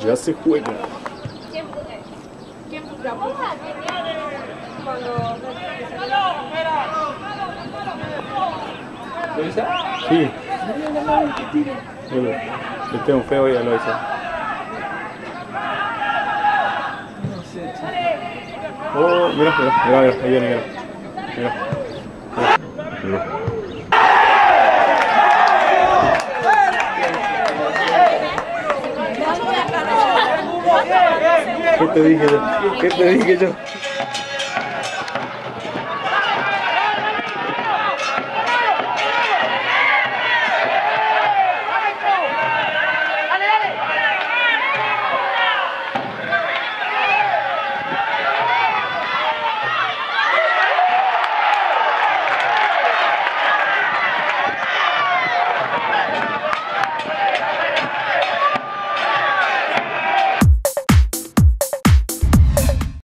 Ya se juega. Sí. Le tengo feo y ya lo hizo. Oh, mira, mira, mira, ahí viene. Mira. Mira. mira. ¿Qué te dije yo? ¿Qué te dije yo?